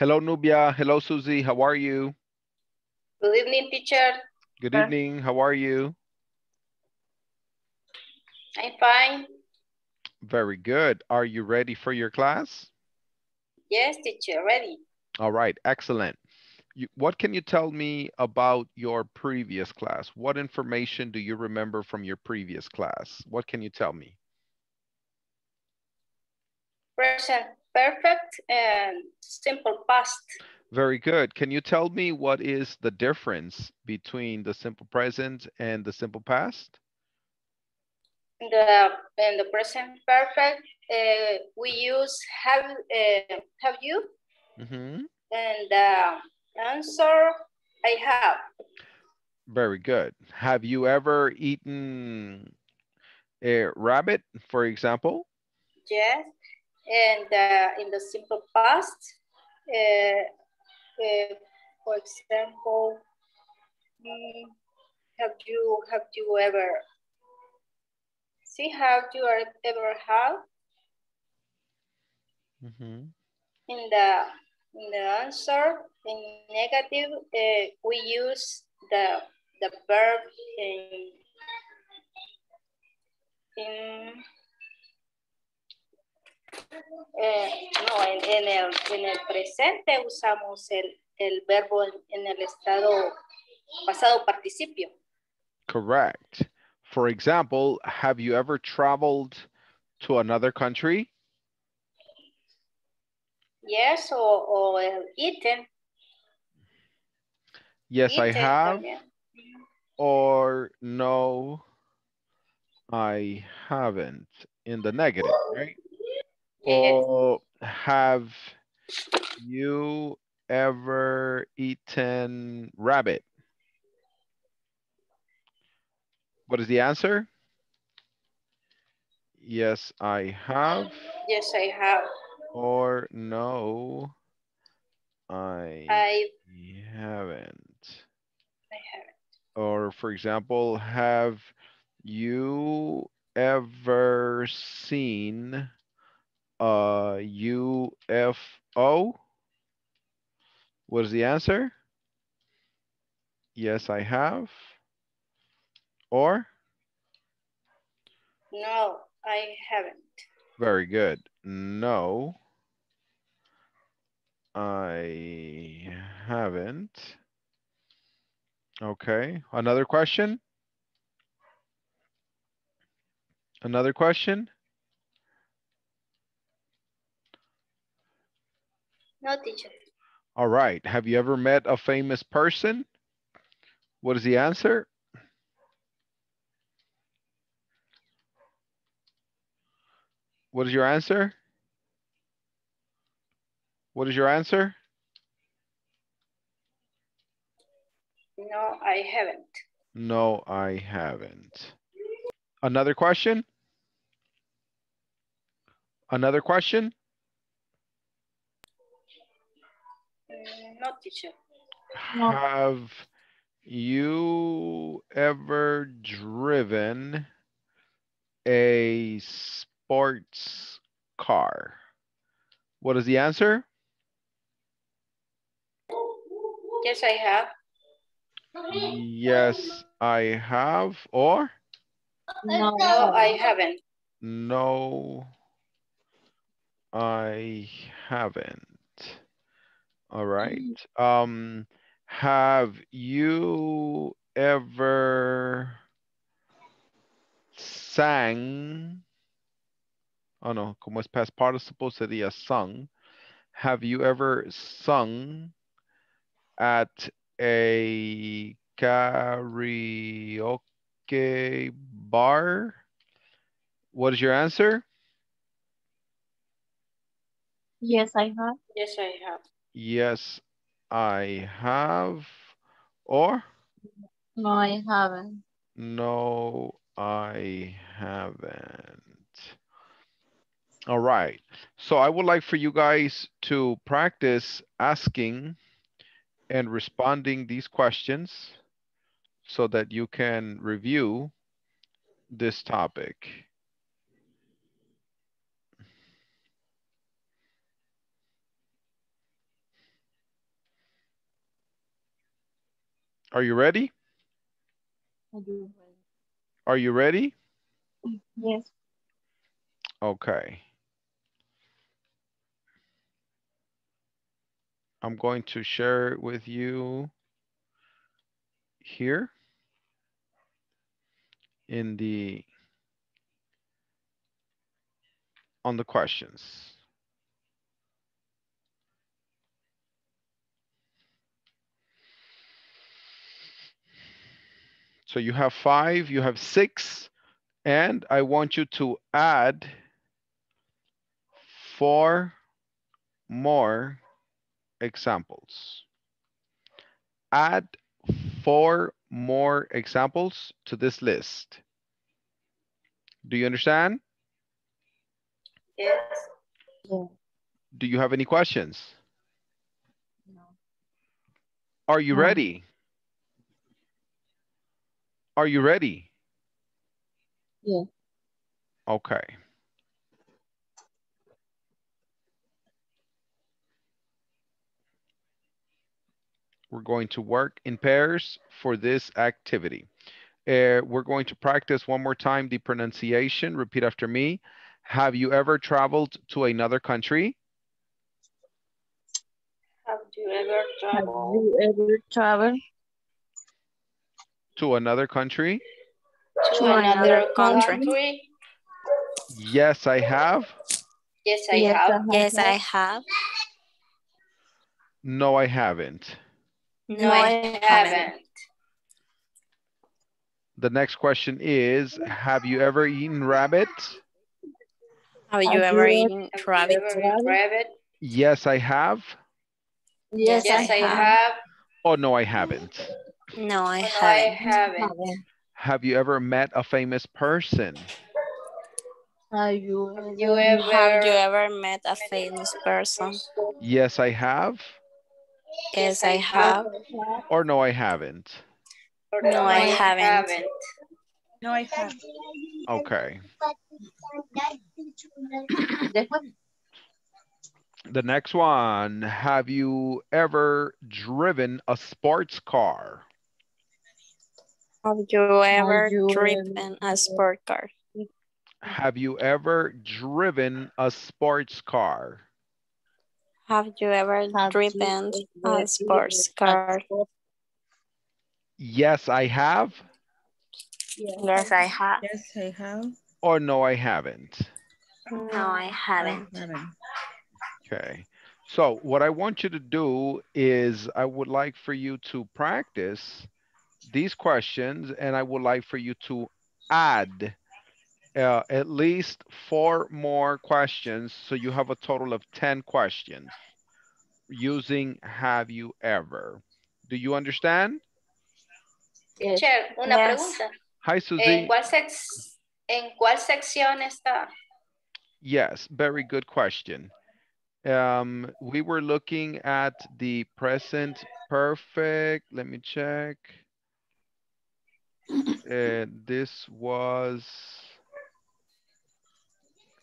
Hello, Nubia. Hello, Susie. How are you? Good evening, teacher. Good evening. How are you? I'm fine. Very good. Are you ready for your class? Yes, teacher, ready. All right, excellent. You, what can you tell me about your previous class? What information do you remember from your previous class? What can you tell me? Present perfect and simple past. Very good. Can you tell me what is the difference between the simple present and the simple past? In the in the present perfect, uh, we use have uh, have you, Mm -hmm. and the answer I have. Very good. Have you ever eaten a rabbit, for example? Yes. And uh, in the simple past, uh, uh, for example, mm, have you have you ever see have you ever have mm -hmm. in the in the answer in negative uh, we use the the verb in in Eh, no, en, en, el, en, el, presente usamos el, el verbo en, en, el estado pasado participio. Correct. For example, have you ever traveled to another country? Yes, or, or eaten. Yes, eaten I have. También. Or no, I haven't in the negative, right? Or have you ever eaten rabbit? What is the answer? Yes, I have. Yes, I have. Or no, I, I, haven't. I haven't. Or for example, have you ever seen Uh, a UFO? What is the answer? Yes, I have. Or? No, I haven't. Very good. No, I haven't. Okay, another question? Another question? No, teacher. All right, have you ever met a famous person? What is the answer? What is your answer? What is your answer? No, I haven't. No, I haven't. Another question? Another question? Mm, No, teacher. No. Have you ever driven a sports car? What is the answer? Yes, I have. Yes, I have. Or No, No, I haven't. no, I haven't. All right. Um, have you ever sang? Oh no, como es past participle sería sung. Have you ever sung at a karaoke bar? What is your answer? Yes, I have. Yes, I have. Yes, I have. Or No, I haven't. no, I haven't. All right. So I would like for you guys to practice asking and responding these questions so that you can review this topic. Are you ready? Are you Are you ready? ready? Yes. Okay. I'm going to share it with you here in the on the questions. So you have five, you have six, and I want you to add four more examples. Add four more examples to this list. Do you understand? Yes. Yeah. Do you have any questions? No. Are you No. ready? Are you ready? Yeah. Okay. We're going to work in pairs for this activity. Uh, we're going to practice one more time the pronunciation. Repeat after me. Have you ever traveled to another country? Have you ever Have you ever traveled To another country? to to another another country? country? Yes, I have. Yes, I Yes, have. Yes, I have. No, I haven't. No, I haven't. The next question is, have you ever eaten rabbit? Have you ever eaten rabbit? you ever eaten rabbit? Yes, I have. Yes, Yes, I have. have. Oh, no, I haven't. No, I haven't. haven't. Have you ever met a famous person? Have you Have you ever Have you ever ever met a famous person? Yes, I have. Yes, I have. Or no, I haven't. No, I haven't. No, I haven't. Okay. The next one, have you ever driven a sports car? Have you ever you driven ever- a sport car? Have you ever driven a sports car? Have you ever have driven ever a sports car? Yes, I have. Yes, I have. Yes, I have. Or no, I haven't. No, I haven't. I haven't. Okay. So what I want you to do is I would like for you to practice these questions and I would like for you to add uh, at least four more questions. So you have a total of 10 questions using have you ever. Do you understand? Yes. Teacher, una Yes. pregunta. Hi, ¿En Susie. cuál, sex- ¿En cuál sección está? Yes, very good question. Um, we were looking at the present perfect. Let me check. Uh, this was,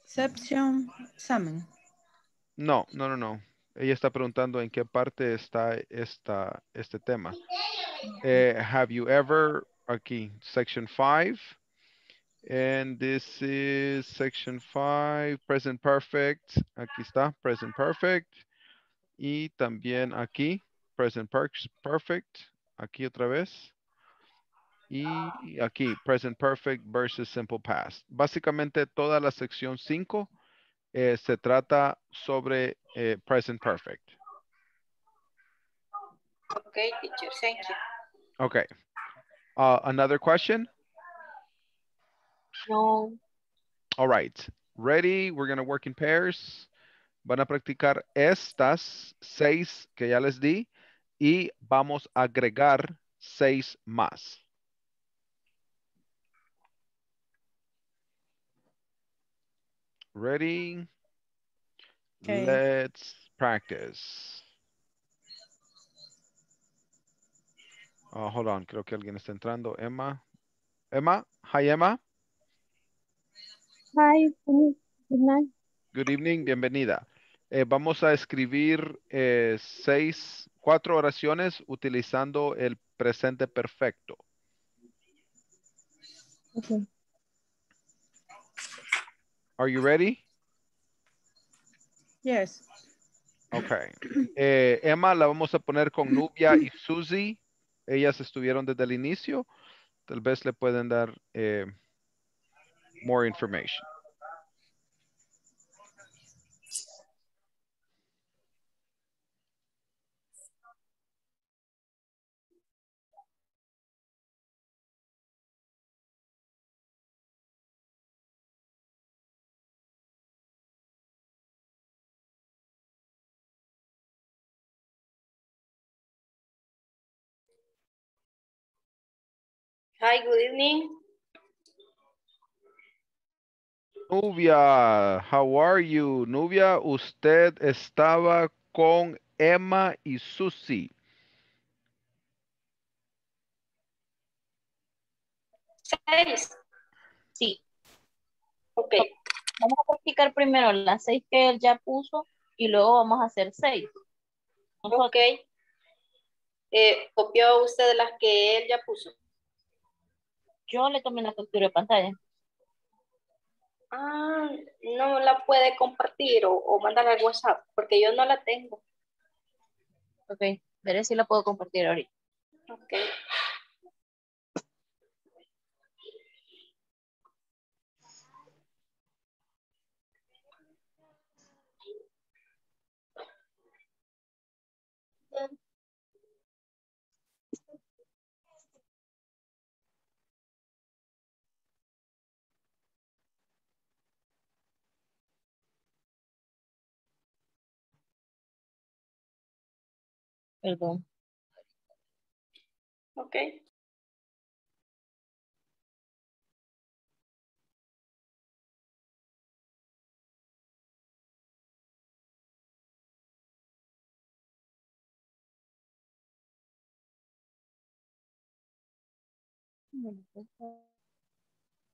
Exception, examen. no, no, no, no. Ella está preguntando en qué parte está esta, este tema. Eh, have you ever, aquí, section five. And this is section five, present perfect. Aquí está, present perfect. Y también aquí, present per- perfect. Aquí otra vez. Y aquí, present perfect versus simple past. Básicamente toda la sección 5 eh, se trata sobre eh, present perfect. Okay, teacher, thank you. Okay. Uh, another question? No. All right. Ready? We're going to work in pairs. Van a practicar estas seis que ya les di y vamos a agregar seis más. Ready? Okay. Let's practice. Oh, hold on. Creo que alguien está entrando. Emma. Emma. Hi, Emma. Hi, good night. Good evening, bienvenida. Eh, vamos a escribir eh, seis, cuatro oraciones utilizando el presente perfecto. Okay. Are you ready? Yes. Okay. Eh, Emma la vamos a poner con Nubia y Susie. Ellas estuvieron desde el inicio. Tal vez le pueden dar eh, more information. Hi, good evening. Nubia, how are you? Nubia, usted estaba con Emma y Susie. Seis. Sí. Ok, Vamos a practicar primero las seis que él ya puso y luego vamos a hacer seis. ok. Eh, ¿Copió usted las que él ya puso? Yo le tomé la captura de pantalla. Ah, no la puede compartir o, o mandar al WhatsApp, porque yo no la tengo. Ok, veré si la puedo compartir ahorita. Ok. Perdón. Ok.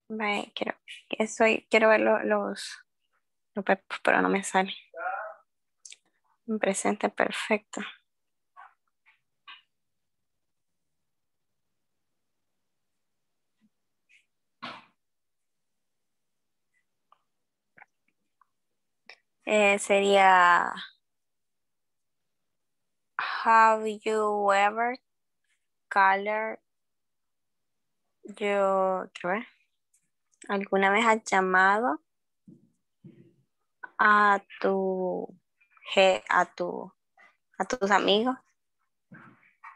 Vaya, quiero, que soy, quiero ver lo- los, los verbos, pero no me sale. En presente perfecto. Eh, sería Have you ever yo. ¿Alguna vez has llamado a tu a tu a tus amigos?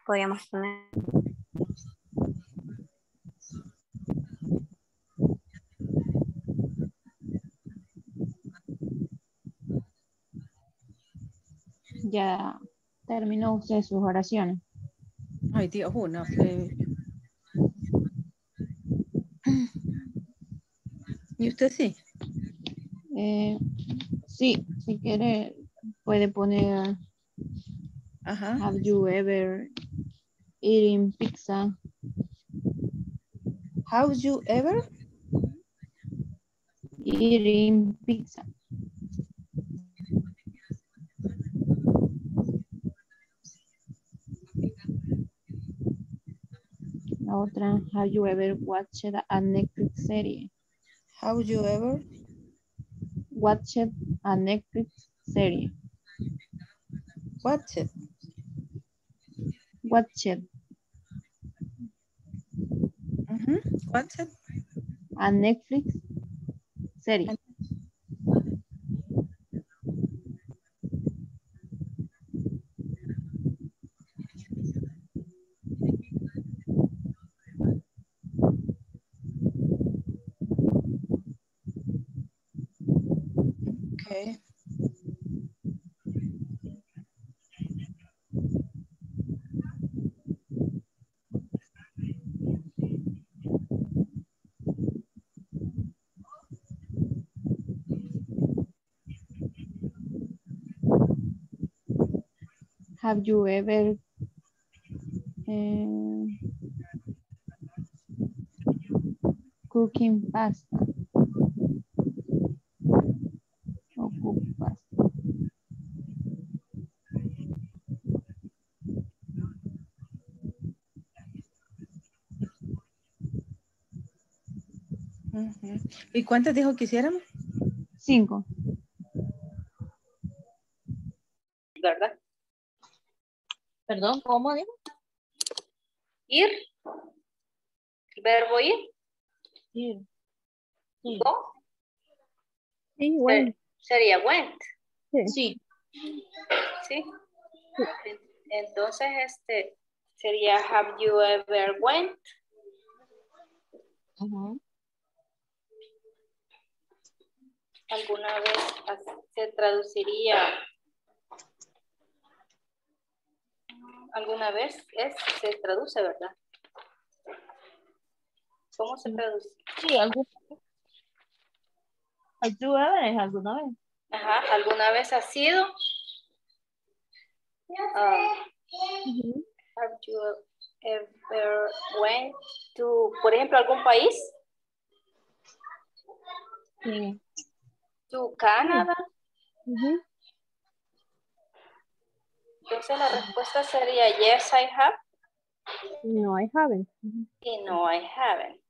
Podríamos poner. Ya terminó usted sus oraciones. Ay, Dios, una. eh. ¿Y usted sí? Eh, sí, si quiere, puede poner Ajá. Have you ever eaten pizza? Have you ever? Eating pizza. Otra, have you ever watched a Netflix serie? Have you ever? Watched a Netflix serie. Watch it. Watched Ujú. Watch it. a Netflix serie. Have you ever uh, cooking pasta? Or cook pasta? ¿Y cuántas dijo que hiciéramos? Cinco. ¿Verdad? Perdón, ¿cómo dijo? Ir. El verbo ir. Sí. Sí. Go. Sí, bueno. Sería went. Sí. ¿Sí? En- Entonces, este sería have you ever went? Alguna vez se traduciría alguna vez es se traduce verdad cómo se traduce Sí, alguna vez. ¿Have you ever es alguna vez? ajá alguna vez ha sido Ah, have you ever went to por ejemplo algún país Sí. to Canadá. Entonces la respuesta sería yes I have No, I haven't. Y no I haven't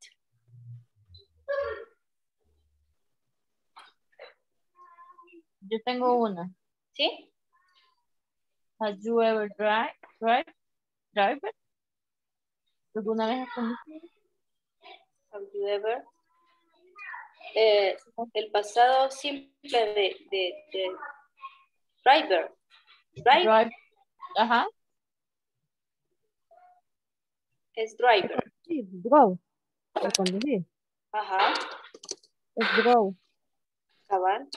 Yo tengo una. ¿sí? Have you ever drive, drive, driver? ¿Alguna vez has conducido? Have you ever? Eh, el pasado simple de, de, de driver. Drive Drive. Ajá. es driver. Sí, drove. Por conducir. Ajá, Es drove. cabal.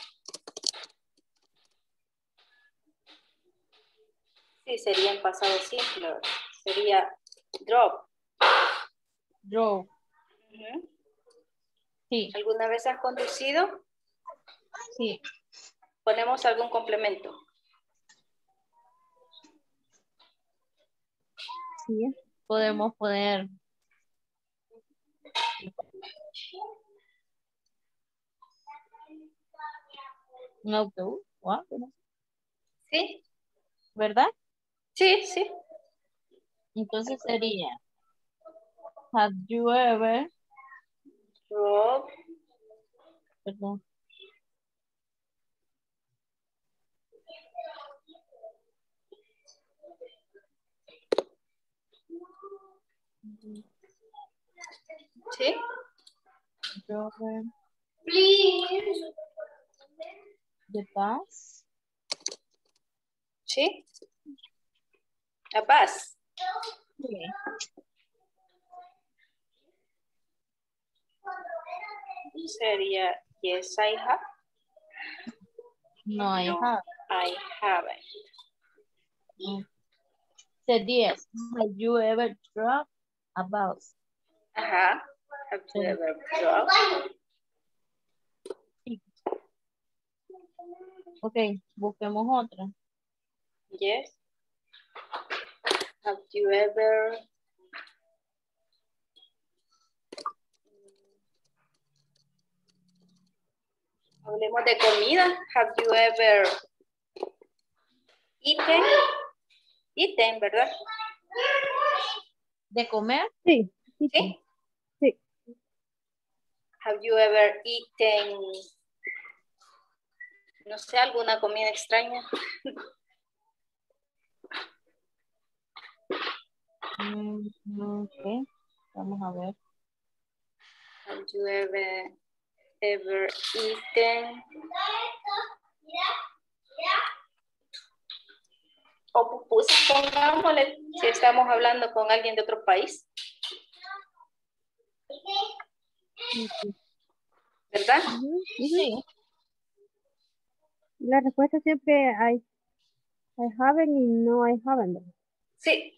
Sí, sería en pasado simple. Sería drop. Drove. Ujú. Sí, ¿Alguna vez has conducido? sí. Ponemos algún complemento. Podemos poner. Un autobús. o algo, ¿no? ¿Sí? ¿Verdad? Sí, sí. Entonces sería. Have you ever. Perdón. ¿Sí? Please. the bus. ¿Sí? A bus. Sí. Sería yes, I have. No, I No. have. I haven't. No. Sería. Have you ever drove a Uh-huh. Have you Sí. ever drove? Ok, busquemos otra. Yes. Have you ever Hablemos de comida. Have you ever eaten? Eaten, ¿verdad? ¿De comer? Sí. Sí. Sí. Have you ever eaten, no sé, alguna comida extraña? Mm, mm, ok, vamos a ver. Have you ever, ever eaten? O pupusas, pongámosle, si estamos hablando con alguien de otro país. ¿verdad? Sí, La respuesta siempre I, I haven't y no I haven't. Sí.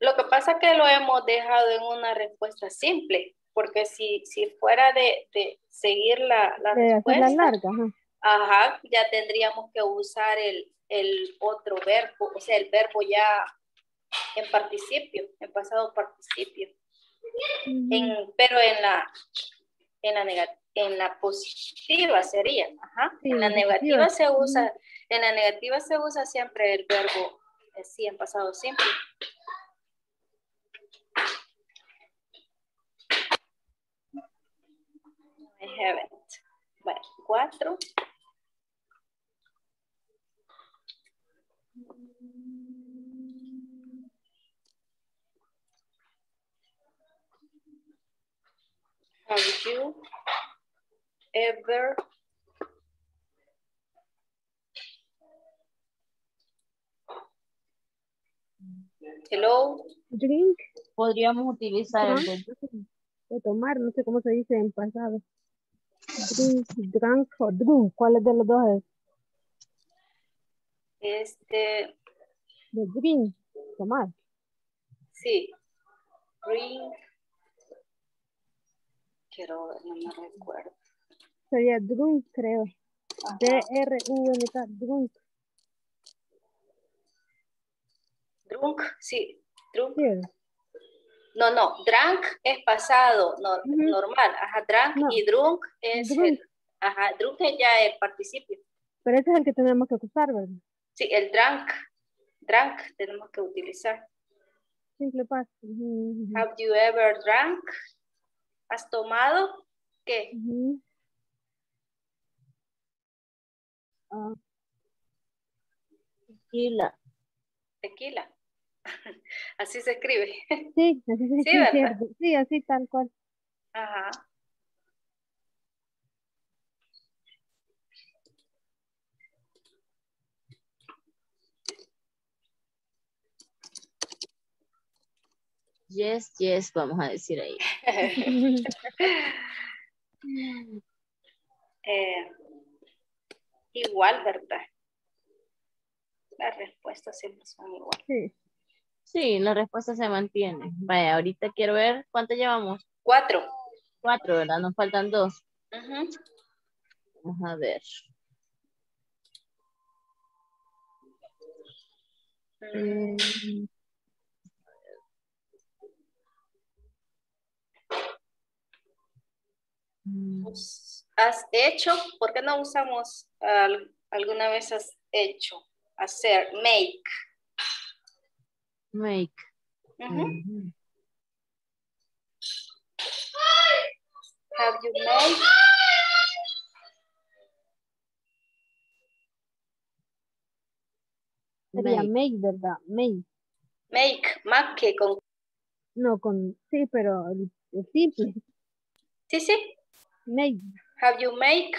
Lo que pasa es que lo hemos dejado en una respuesta simple, porque si, si fuera de, de seguir la, la De respuesta, larga. Ajá. Ajá, ya tendríamos que usar el, el otro verbo, o sea, el verbo ya en participio, en pasado participio, en- pero en la, en la en la positiva sería, ajá. Sí, en la negativa se usa, en la negativa se usa siempre el verbo eh, sí en pasado simple. haven't. Bueno, cuatro. Have you ever Hello, Drink, Podríamos utilizar el de tomar, no sé cómo se dice en pasado. Drink, drunk o drunk, ¿cuál es de los dos es? este, De drink, tomar. sí, drink. Quiero ver, no me recuerdo. Sería drunk, creo. D-R-U-N-K, drunk. Drunk, sí, drunk. Sí, No, no, drunk es pasado, no, normal, ajá, drunk No. y drunk es Drunk. el, ajá, drunk es ya el participio. pero ese es el que tenemos que usar, ¿verdad? Sí, el drunk, drunk tenemos que utilizar. Simple paz. Ujú, ujú, Have you ever drunk? ¿Has tomado? ¿Qué? ujú. Ah, Tequila. Tequila. Así se escribe. sí, así sí, Sí, cierto. Sí, así tal cual. Ajá. Yes, yes, vamos a decir ahí. Eh, igual, ¿verdad? Las respuestas siempre son iguales. Sí. Sí, la respuesta se mantiene. Vaya, ahorita quiero ver cuánto llevamos. Cuatro. Cuatro, ¿verdad? Nos faltan dos. Vamos a ver. Mm, Mm, mm, us- ¿Has hecho? ¿Por qué no usamos al- alguna vez has hecho? Hacer, make. Make. Have you made? Sería Make. make, ¿verdad? Make. Make, make con... No, con, sí, pero el, el simple. Sí, sí. Make. Have you make?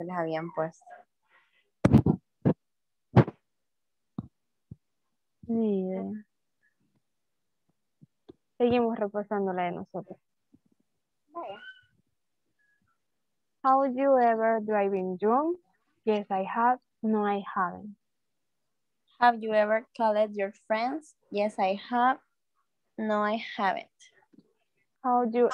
Les habían puesto. Idea. Seguimos repasando la de nosotros. How you ever driving drunk? Yes, I have. No, I haven't. Have you ever called your friends? Yes, I have. No, I haven't. How do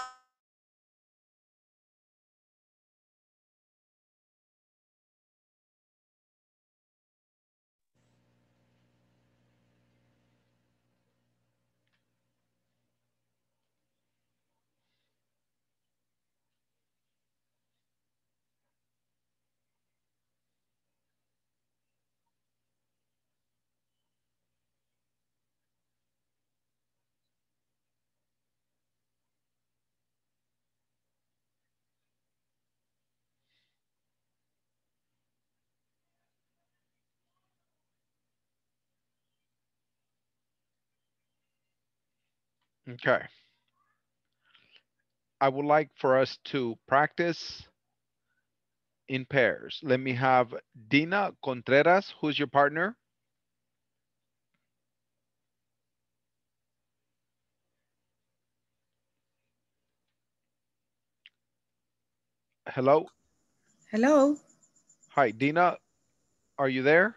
Okay. I would like for us to practice in pairs. Let me have Dina Contreras, who's your partner? Hello. Hello. Hi, Dina. Are you there?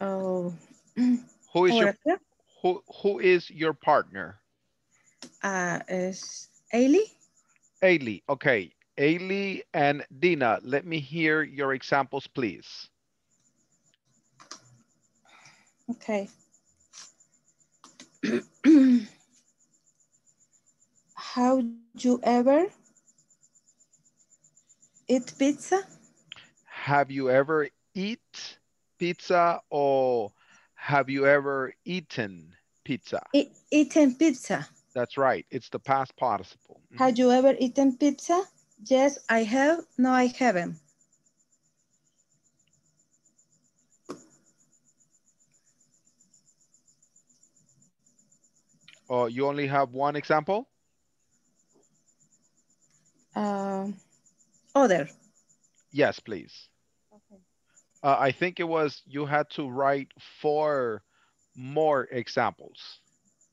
Oh, Who is your who who is your partner? ah, es Ailey. Ailey. Okay. Ailey and Dina, let me hear your examples, please. Okay. How do you ever eat pizza? Have you ever eat pizza or Have you ever eaten pizza? E- eaten pizza. That's right. It's the past participle. Mhm. Have you ever eaten pizza? Yes, I have. No, I haven't. Oh, you only have one example? Um, other. Yes, please. Uh, I think it was you had to write four more examples.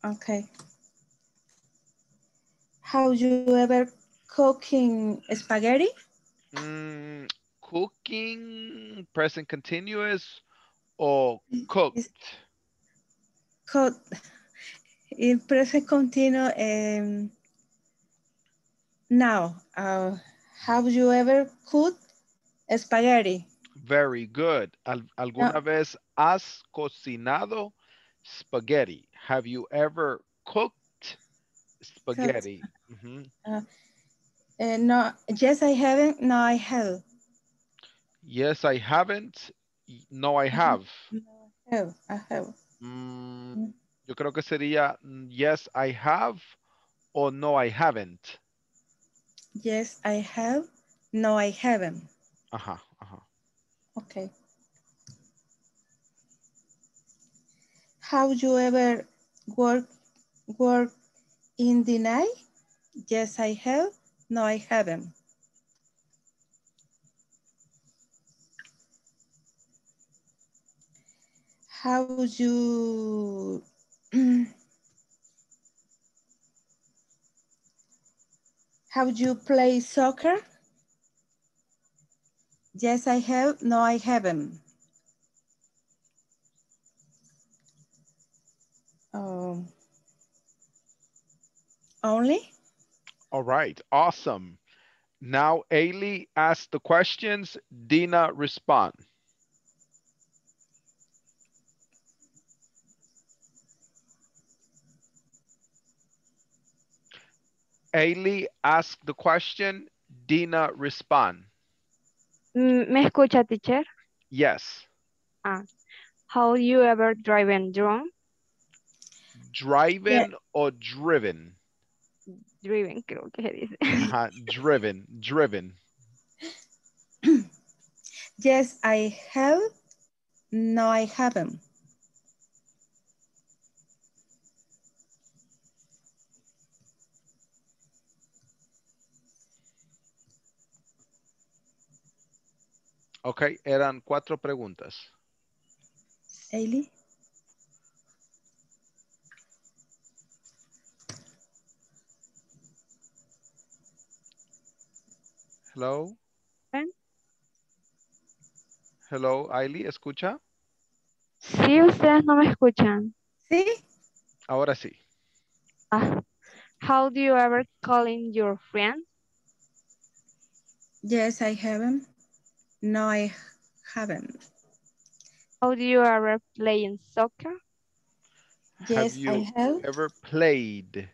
Okay. Have you ever cooking spaghetti? Mm, cooking, present continuous, or cooked? Cooked. in present continuous. Um, now, uh, have you ever cooked spaghetti? Very good. Al- ¿Alguna vez has cocinado spaghetti? Have you ever cooked spaghetti? Mhm. Uh, no, yes, I haven't. No, I have. Yes, I haven't. No, I have. I Have, I have. Mm, yo creo que sería mm, yes, I have o no, I haven't. Yes, I have. No, I haven't. Ajá, ajá. Okay. Have you ever worked work in the night? Yes, I have. No, I haven't. How you how you play soccer? Yes, I have. No, I haven't. Um, only? All right, awesome. Now Ailey asks the questions, Dina respond. Ailey ask the question, Dina respond. Mm, ¿Me escucha, teacher? Yes. Ah. How you ever driven drone? Driving or driven? Driven, creo que se dice. Ajá, driven, driven. Yes, I have. No, I haven't. Ok, eran cuatro preguntas. Ailey? Hello. ¿Ven? Hello, Ailey, ¿escucha? Sí, ustedes no me escuchan. Sí? Ahora sí. Ah, how do you ever calling your friend? Yes, I haven't. No, I haven't. How do you ever playing soccer? Yes, have you I have ever played?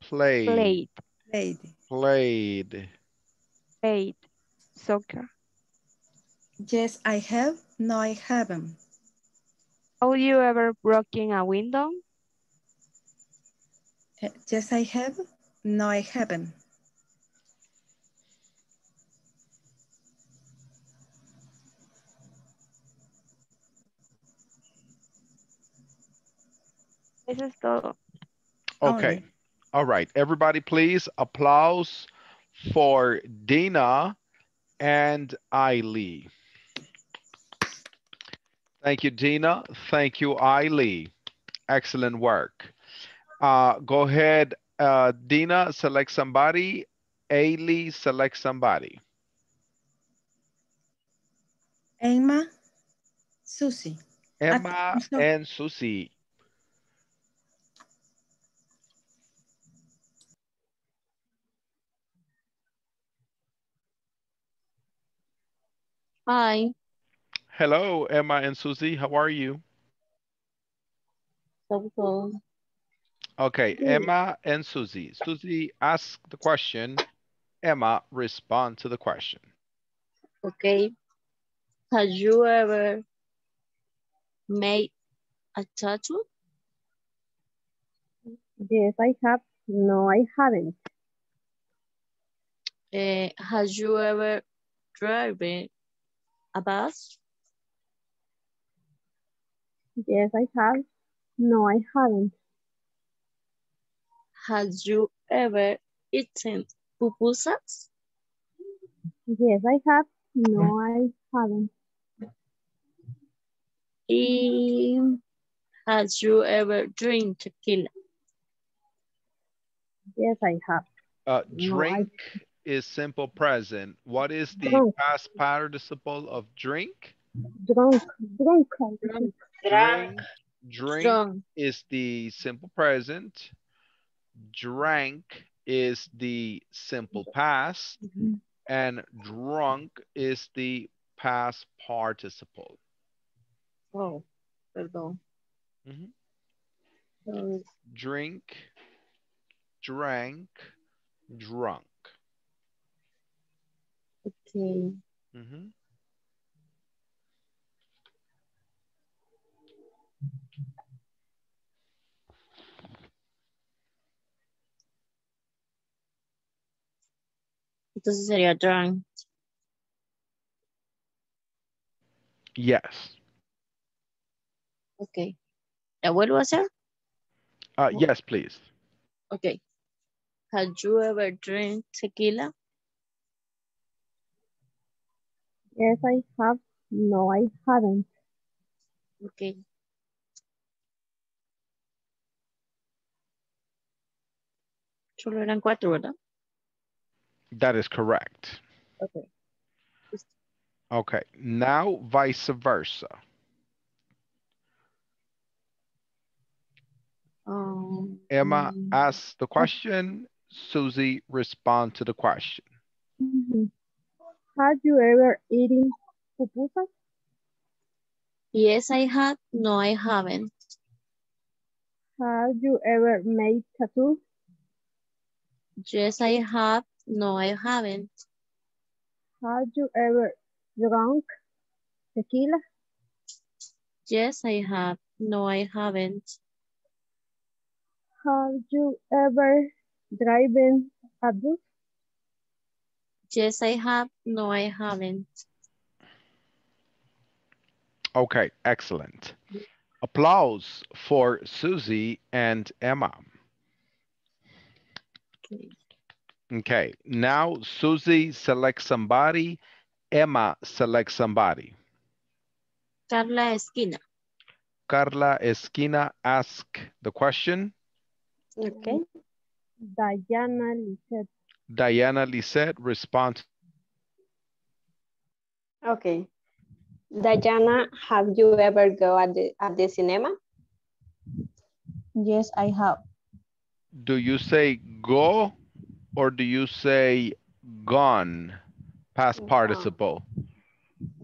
Played. Played, played. Played. played soccer. Yes, I have. No, I haven't. How do you ever broken a window? Uh, Yes, I have. No, I haven't. Eso es todo. Okay. Only. All right. Everybody, please applause for Dina and Ailey. Thank you, Dina. Thank you, Ailey. Excellent work. Uh, go ahead, uh, Dina, select somebody. Ailey, select somebody. Emma, Susie. Emma and Susie. Hi. Hello, Emma and Susie. How are you? So, so, Okay, Emma and Susie. Susie, ask the question. Emma, respond to the question. okay. Have you ever made a tattoo? Yes, I have. No, I haven't. Eh, has you ever driven a bus? Yes, I have. No, I haven't. Has you ever eaten pupusas? Yes, I have. No, I haven't. Y has you ever drink tequila? Yes, I have. Uh, No, drink is simple present. What is the Drunk. past participle of drink? Drunk, drunk, drunk. Drunk. Drink. Drink Drunk. is the simple present. Drank is the simple past. And drunk is the past participle. Oh, perdón. Mhm. Drink, drank, drunk. Okay. Mm-hmm. Entonces sería drunk. Yes. Ok. ¿La vuelvo a hacer? Uh, yes, please. Ok. Have you ever drink tequila? Yes, I have. No, I haven't. Ok. Solo eran cuatro, ¿verdad? That is correct. Ok. Okay, now vice versa. Um, Emma mm, asks the question, Susie respond to the question. Mhm. Have you ever eaten pupusas? Yes, I have. No, I haven't. Have you ever made tattoos? Yes, I have. No, I haven't. Have you ever drunk tequila? Yes, I have. No, I haven't. Have you ever driven a bus? Yes, I have. No, I haven't. Okay, excellent. Applause for Susie and Emma. Okay. Okay, now Susie selects somebody, Emma selects somebody. Carla Esquina. Carla Esquina ask the question. Okay. Diana Lisette. Diana Lisette responds. Okay. Diana, have you ever go at the at the cinema? Yes, I have. Do you say go or do you say gone? Past Gone. participle.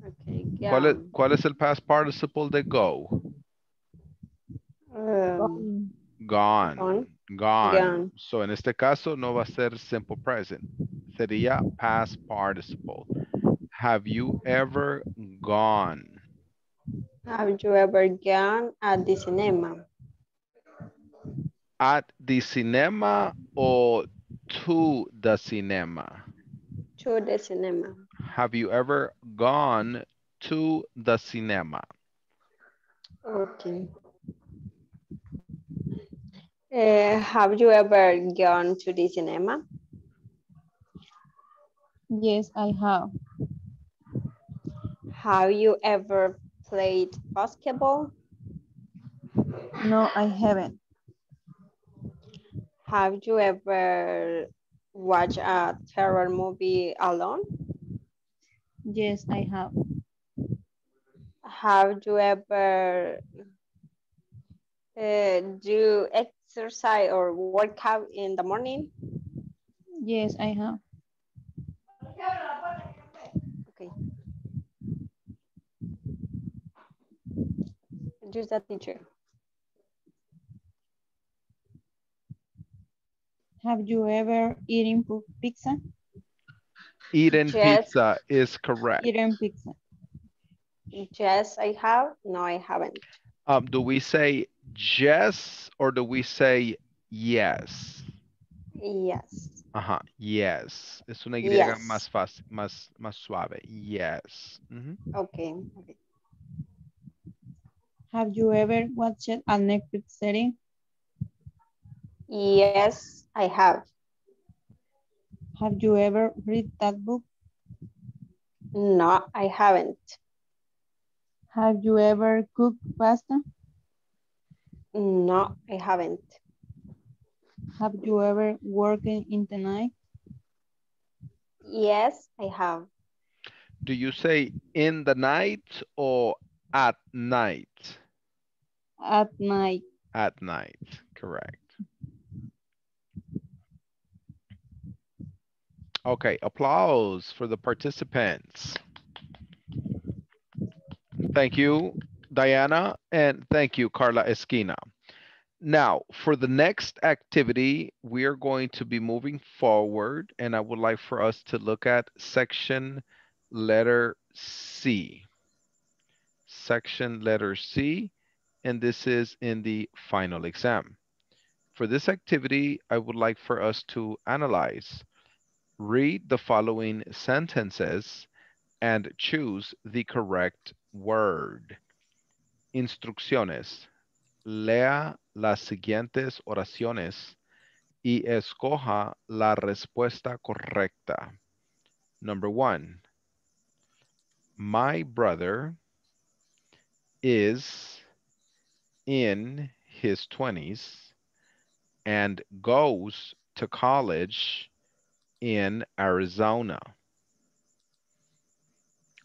Okay. ¿Cuál es, cuál es el past participle de go? Um, Gone. Gone. Gone. Gone. So en este caso no va a ser simple present. Sería past participle. Have you ever gone? have you ever gone at the cinema? At the cinema or to the cinema? To the cinema. Have you ever gone to the cinema? Okay. Uh, have you ever gone to the cinema? Yes, I have. Have you ever played basketball? No, I haven't. Have you ever watched a terror movie alone? Yes, I have. Have you ever uh, do exercise or work out in the morning? Yes, I have. Okay. Just a teacher. Have you ever eaten pizza? Eating Yes. pizza is correct. Eaten pizza. Yes, I have. No, I haven't. Um, do we say yes or do we say yes? Yes. Ajá, yes. Es una Y Yes. más fácil, más, más suave. Yes. Ujú. Okay. okay. Have you ever watched a Netflix series? Yes, I have. Have you ever read that book? No, I haven't. Have you ever cooked pasta? No, I haven't. Have you ever worked in the night? Yes, I have. Do you say in the night or at night? At night. At night, correct. Okay, applause for the participants. Thank you, Diana, and thank you, Carla Esquina. Now, for the next activity, we are going to be moving forward, and I would like for us to look at section letter C. Section letter C, and this is in the final exam. For this activity, I would like for us to analyze, read the following sentences, and choose the correct word. Instrucciones. Lea las siguientes oraciones y escoja la respuesta correcta. Number one. My brother is in his 20s and goes to college in Arizona.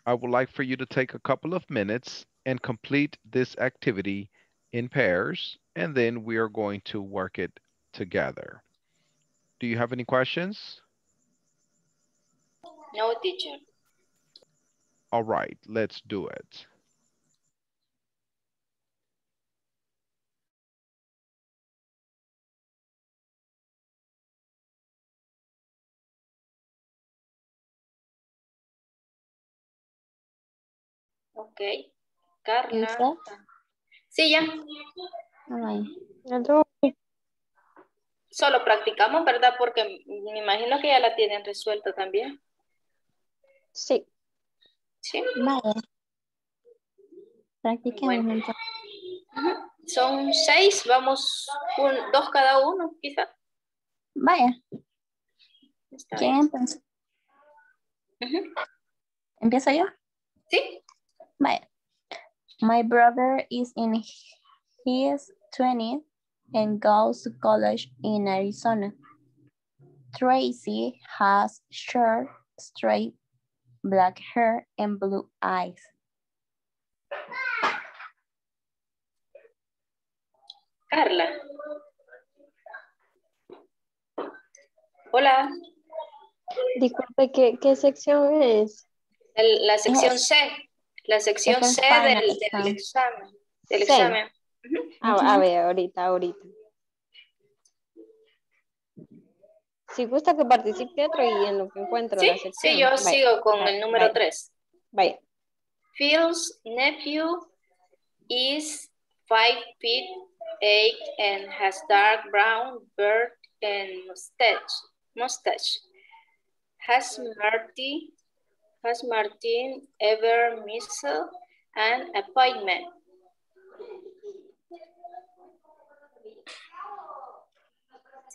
I would like for you to take a couple of minutes and complete this activity in pairs, and then we are going to work it together. Do you have any questions? No, teacher. All right, let's do it. Ok. Carla. Sí, ya. Ay, Solo practicamos, ¿verdad? Porque me imagino que ya la tienen resuelta también. Sí. Sí. Vaya. Practiquemos Bueno. Son seis, vamos un- dos cada uno, quizá. Vaya, Está ¿quién bien. empieza? ¿Empiezo yo? Sí. Vaya. My brother is in his 20s and goes to college in Arizona. Tracy has short, straight black hair and blue eyes. Carla. Hola. Disculpe, ¿qué, qué sección es? El- la sección C. La sección C del, del exam. examen. Del C. examen. A, a ver, ahorita, ahorita. Si gusta que participe otro y en lo que encuentro Sí, la sección. sí, yo sigo con el número vaya, 3. Vaya. Phil's nephew is five feet eight and has dark brown beard and mustache. Mustache. Has Marty has Martin ever missed an appointment?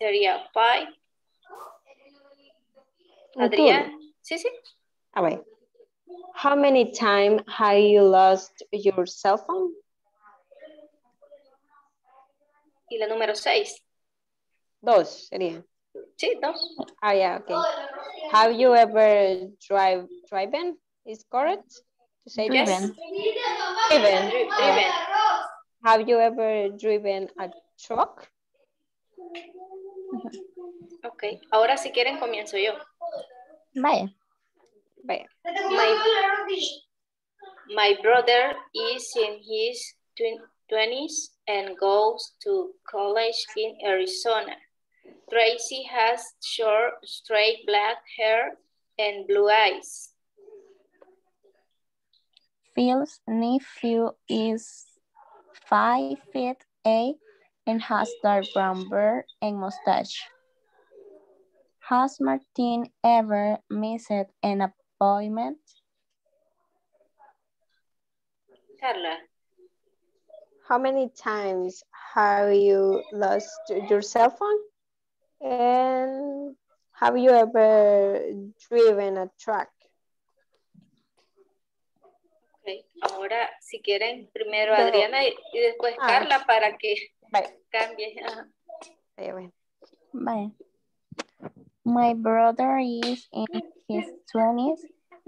Sería five. Un Adrián. Sí, sí. A ver. How many times have you lost your cell phone? Y la número 6. Dos sería. Sí, dos. Ah, yeah, okay. Have you ever drive driven? Is correct to say Yes. Driven. Driven. Dri- have you ever driven a truck? Ok. Ahora si quieren comienzo yo. Vaya. Vaya. My, my brother is in his 20s and goes to college in Arizona. Tracy has short, straight black hair and blue eyes. Phil's nephew is five feet eight and has dark brown beard and mustache. Has Martin ever missed an appointment? Carla, How many times have you lost your cell phone? And have you ever driven a truck? ok. Ahora, si quieren, primero Yo- Adriana y, y después Ah. Carla para que Bye. cambie. Ajá. Vaya, bueno. Bye. My brother is in his 20s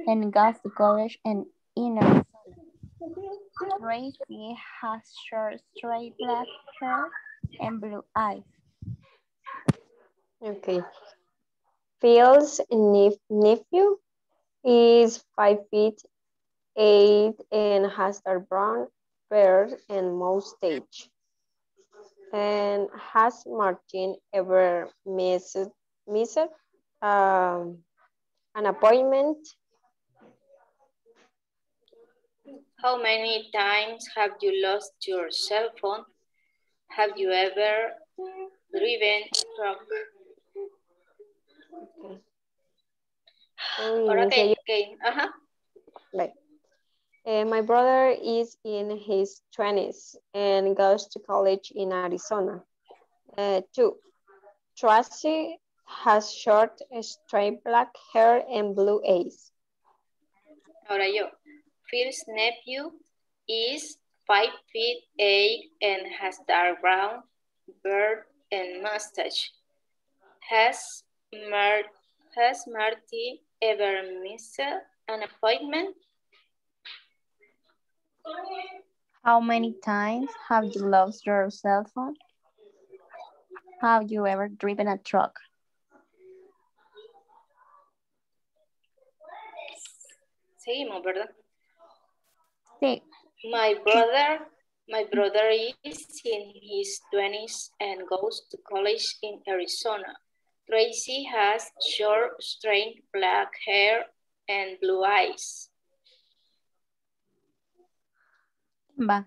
and goes to college in in Arizona. Tracy has short, straight black hair and blue eyes. Okay. Phil's nep- nephew is five feet eight and has dark brown beard and mustache. And has Martin ever missed missed um, an appointment? How many times have you lost your cell phone? Have you ever driven a truck? Okay. So, Ahora inicia que, yo. Right. Uh, my brother is in his 20s and goes to college in Arizona. Uh, two, Tracy has short, straight black hair and blue eyes. Ahora yo. Phil's nephew is five feet eight and has dark brown beard and mustache. Has Mar has Marty ever missed an appointment? How many times have you lost your cell phone? Have you ever driven a truck? Seguimos, ¿verdad? Sí. My brother, my brother is in his twenties and goes to college in Arizona. Tracy has short, straight black hair and blue eyes. Va.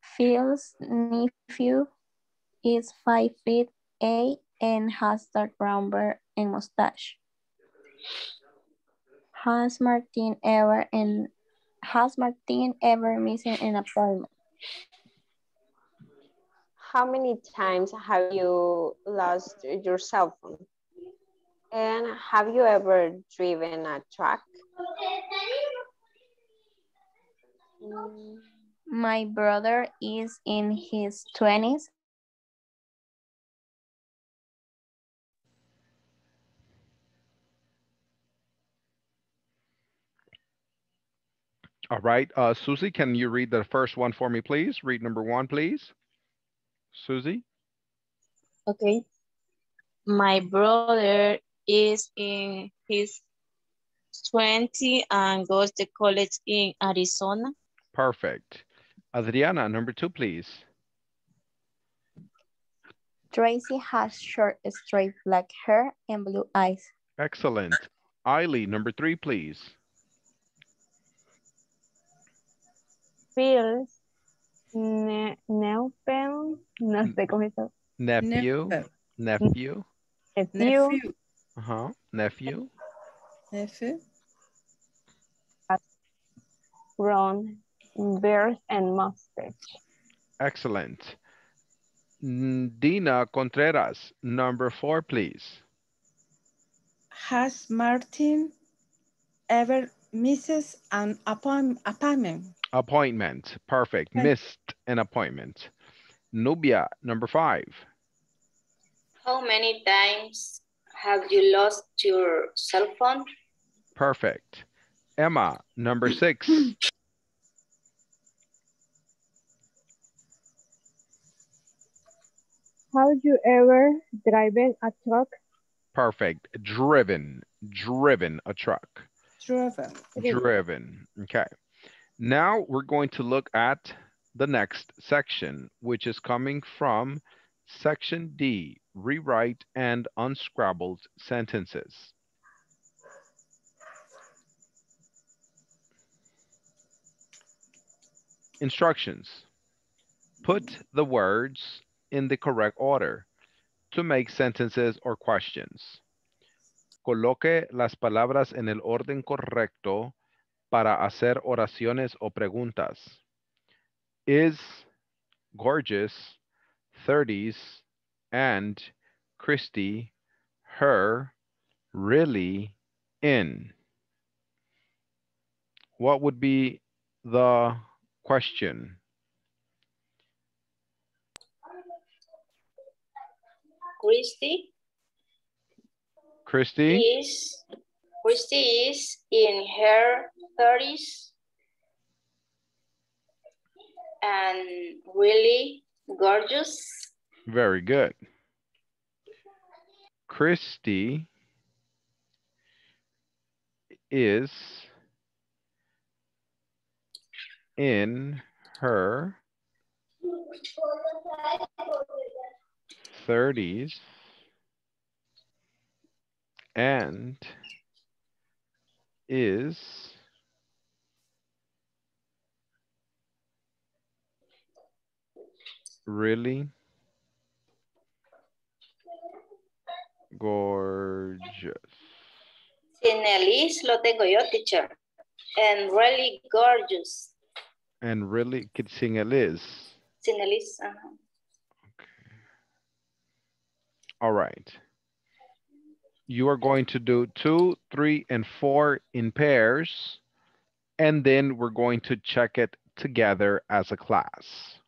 Phil's nephew is five feet eight and has dark brown beard and mustache. Has Martin ever and has Martin ever missing an appointment? How many times have you lost your cell phone? And have you ever driven a truck? My brother is in his twenties All right, uh, Susie, can you read the first one for me, please? Read number one, please. Susie? Okay. My brother is in his 20 and goes to college in Arizona. Perfect. Adriana, number two, please. Tracy has short, straight black hair and blue eyes. Excellent. Eiley, number three, please. Phil's ne nephew, no sé cómo se Nephew, Nephew. nephew, nephew Nephew. uh-huh, nephew. Nephew. brown beard and mustache. Excellent. Dina Contreras, number four, please. Has Martin ever misses an appoint- appointment? Appointment, perfect. Okay. Missed an appointment. Nubia, number five. How many times have you lost your cell phone? Perfect. Emma, number six. Have you ever driven a truck? Perfect. Driven, driven a truck. Driver. Driven. Okay. Now we're going to look at the next section, which is coming from Section D, Rewrite and Unscrabbled Sentences. Instructions. Put the words in the correct order to make sentences or questions. Coloque las palabras en el orden correcto para hacer oraciones o preguntas. Is gorgeous, 30s, and Christy, her, really in? What would be the question? Christy Christy, is Christy is in her thirties and really gorgeous. very good. Christy is in her 30s and is really gorgeous. Sin el is lo tengo yo, teacher. And really gorgeous. And really, sin el is. Sin el is. ajá. All right. You are going to do two, three, and four in pairs. And then we're going to check it together as a class.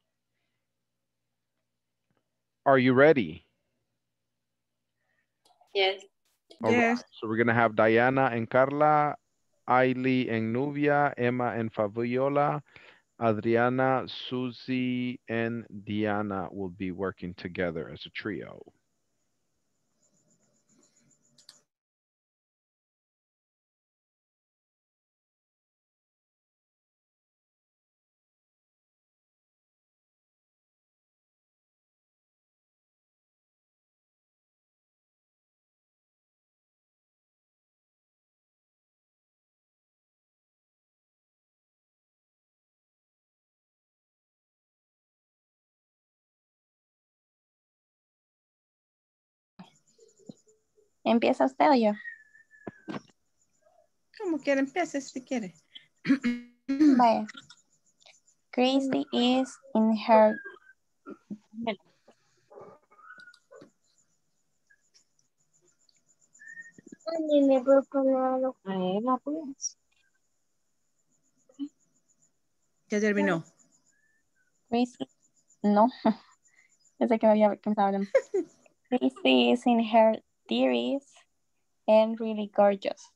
Are you ready? Yes. All right, Yes. So we're gonna have Diana and Carla, Ailey and Nubia, Emma and Fabiola, Adriana, Susie, and Diana will be working together as a trio. ¿Empieza usted o yo? Como quiera, empiece si quiere. Vaya. Christy is in her pues. Ya terminó. Christy. No. Pensé que me había estaba hablando. Christy is in her theories and really gorgeous.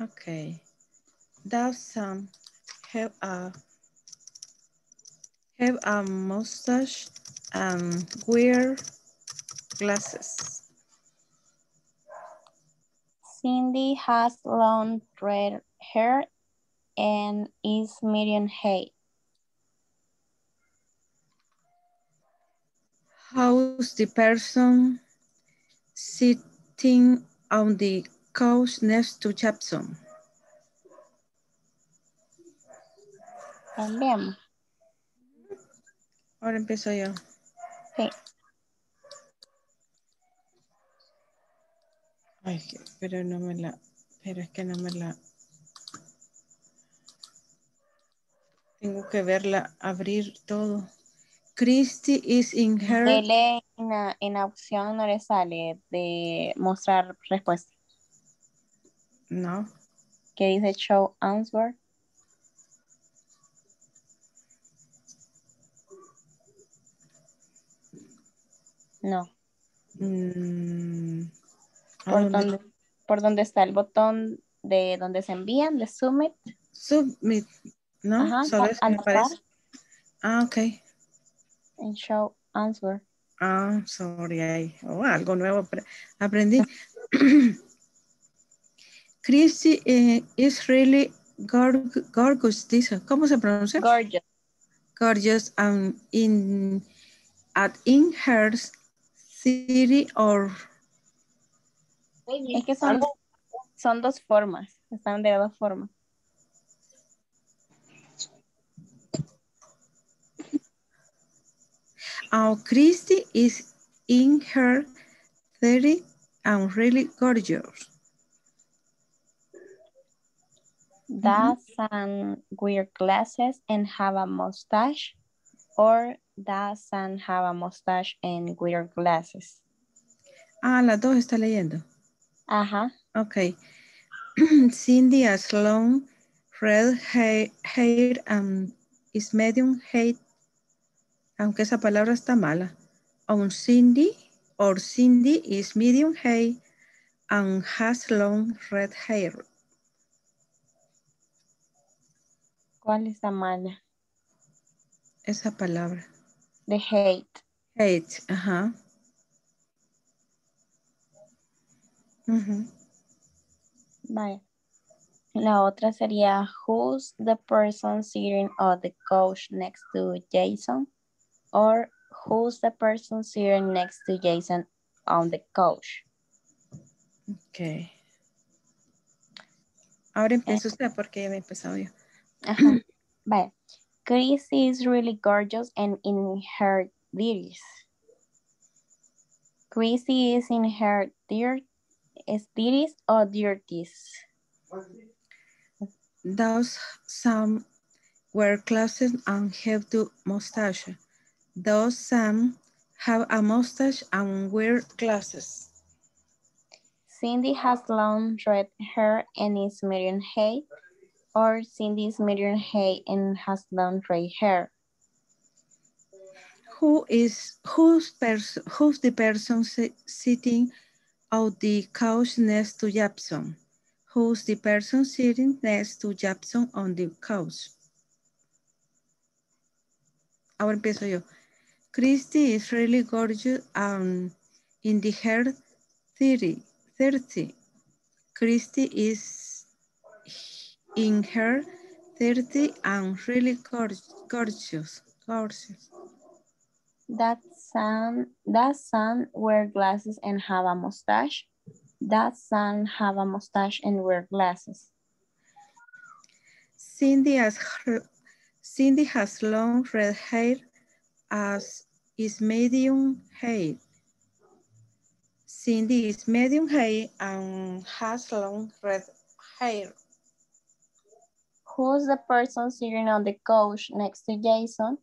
Okay. Does um have a have a mustache and wear glasses. Cindy has long red hair and is medium height. How's the person sitting on the couch next to Jackson? También. Ahora empiezo yo. Sí. Ay, que- pero no me la, pero es que no me la. Tengo que verla, abrir todo. Christy is in her. Dele en en opción no le sale de mostrar respuesta. No, Que dice show answer. No. mm, ¿a Por dónde? donde, por donde está el botón de donde se envían, de submit. Submit, ¿no? Ajá, al me parece. Ah, ok. En show answer. Ah, sorry. oh, algo nuevo apre- aprendí. Christy eh, is really gor- gorgeous, dice. ¿Cómo se pronuncia? Gorgeous. gorgeous and in at in her city or Es que son, son dos formas. Están de dos formas. Oh, Christy is in her 30 and really gorgeous. Does Sam wear glasses and have a mustache? Or does Sam have a mustache and wear glasses? Ah, las dos está leyendo. Ajá. Ok. Cindy has long red hair, hair and is medium height, aunque esa palabra está mala. On Cindy or Cindy is medium height and has long red hair. ¿Cuál es la mala? Esa palabra. The hate. Hate, ajá. Ujú. Vaya. La otra sería, who's the person sitting on the couch next to Jason? Or who's the person sitting next to Jason on the couch? Ok. Ahora eh. empieza usted porque ya me he empezado yo. Ajá. Vaya. Chrissy is really gorgeous and in her thirties. Chrissy is in her thir- is or thirties. Those some wear glasses and have the mustache. Those some have a mustache and wear glasses. Cindy has long red hair and is medium height, or Cindy is medium height and has long red hair. Who is who's person who's the person si- sitting on the couch next to Jackson? Who's the person sitting next to Jackson on the couch? Ahora empiezo yo. Christy is really gorgeous and in the hair 30. 30. Christy is in her 30 and really gorgeous. Gorgeous. gorgeous. That son, that son wear glasses and have a mustache. That son have a mustache and wear glasses. Cindy has Cindy has long red hair as is medium height. Cindy is medium height and has long red hair. Who's the person sitting on the couch next to Jason?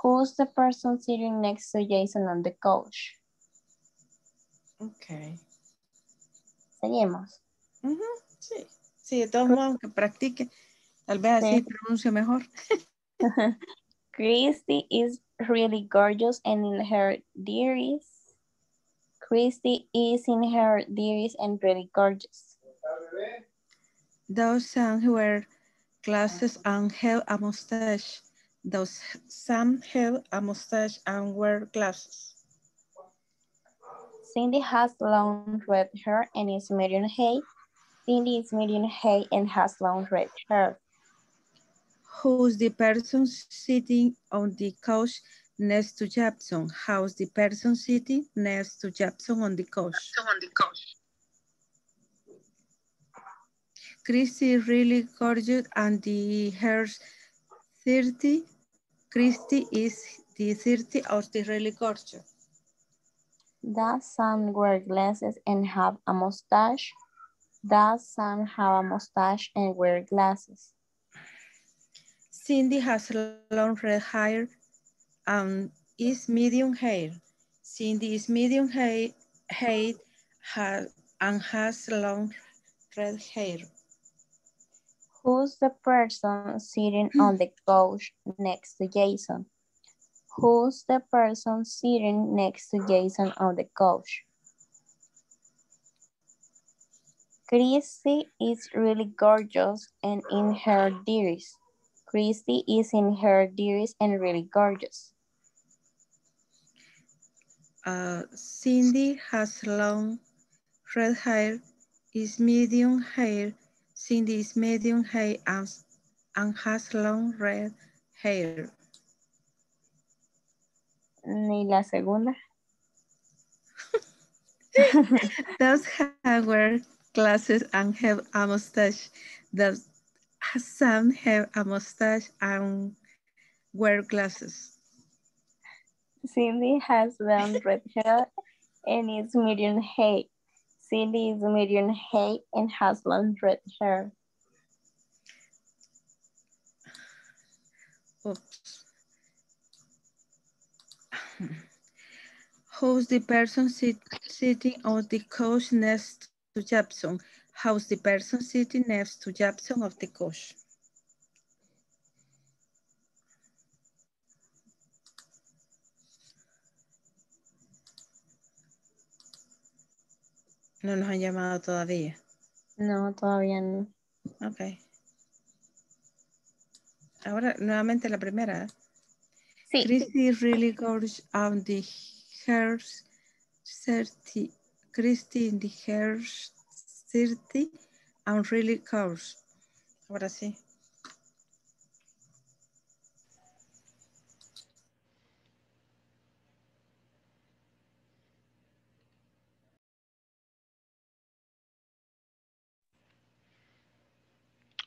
Who's the person sitting next to Jason on the couch? Okay. Seguimos. Ujú, Sí, sí, de todos modos que practique. Tal vez así Sí. pronuncio mejor. Christy is really gorgeous and in her dearies. Christy is in her dearies and really gorgeous. Those some who wear glasses and have a mustache. Those some have a mustache and wear glasses. Cindy has long red hair and is medium height. Cindy is medium height and has long red hair. Who's the person sitting on the couch next to Jackson? How's the person sitting next to Jackson on the couch? Christy is really gorgeous and the hair's 30. Christy is the 30 of the really gorgeous. Does Sam wear glasses and have a mustache? Does Sam have a mustache and wear glasses? Cindy has long red hair and is medium hair. Cindy is medium hair, height ha- and has long red hair. Who's the person sitting hmm. on the couch next to Jason? Who's the person sitting next to Jason on the couch? Chrissy is really gorgeous and in her dearies. Christy is in her dearies and really gorgeous. Uh, Cindy has long red hair, is medium hair. Cindy is medium hair and, and has long red hair. Ni la segunda. Does have wear glasses and have a mustache. Does Sam have a mustache and wear glasses? Cindy has long red hair and is medium height. Cindy is medium height and has long red hair. Oops. Who's the person sit, sitting on the couch next to Jackson? How's the person sitting next to Jackson of the couch? No nos han llamado todavía. No, todavía no. Ok. Ahora, nuevamente la primera. ¿eh? Sí, Christy really goes on the hairs 30. Christy in the hairs 30 and really goes. Ahora sí.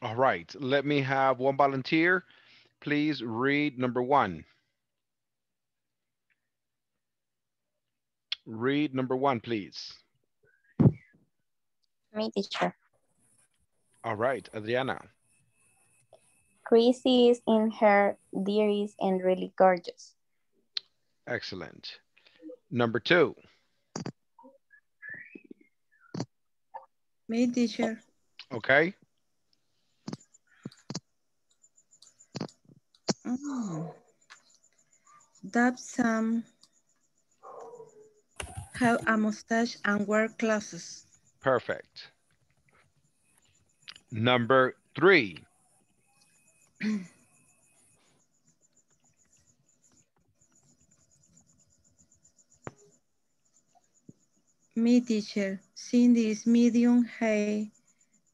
All right, let me have one volunteer. Please read number one. Read number one, please. Me teacher. All right, Adriana. Chrissy is in her dearies and really gorgeous. Excellent. Number two. Me, teacher. Okay. Oh. That some um, have a mustache and wear glasses. Perfect. Number three. Me, teacher. Cindy is medium height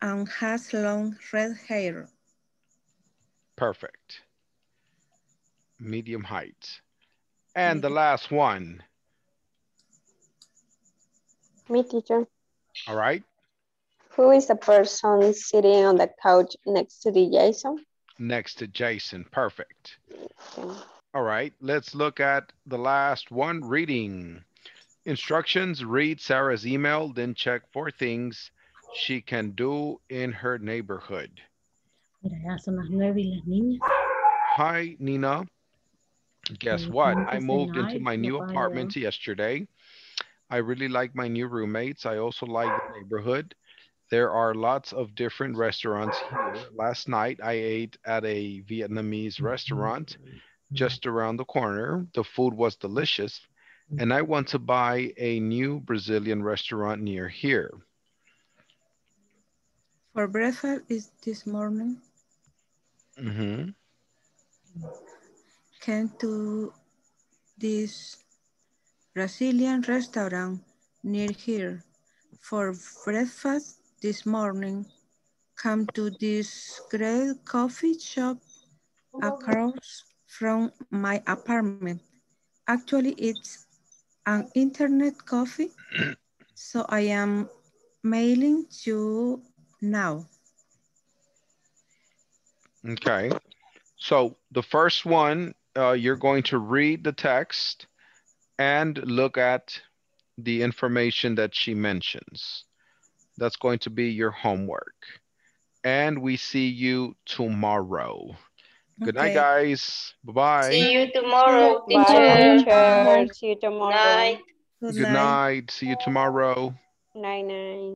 and has long red hair. Perfect. Medium height. And the mm-hmm. last one. Me, teacher. All right. Who is the person sitting on the couch next to the Jason? Next to Jason. Perfect. Okay. All right. Let's look at the last one reading. Instructions read Sarah's email, then check for things she can do in her neighborhood. Mira, son las nueve y las niñas. Hi, Nina. Guess what? I moved into my new apartment ¿eh? yesterday. I really like my new roommates. I also like the neighborhood. There are lots of different restaurants here. Last night I ate at a Vietnamese restaurant just around the corner. The food was delicious. And I want to buy a new Brazilian restaurant near here. For breakfast is this morning. Mm-hmm. Came to this Brazilian restaurant near here. For breakfast this morning, come to this great coffee shop across from my apartment. Actually, it's an internet coffee, so I am mailing you now. Okay. So the first one, uh, you're going to read the text and look at the information that she mentions. That's going to be your homework. And we see you tomorrow. Good night, guys. Bye-bye. See you tomorrow, Bye, teacher. teacher. See you tomorrow. Night. Good Good night. night. See you tomorrow. Night, night.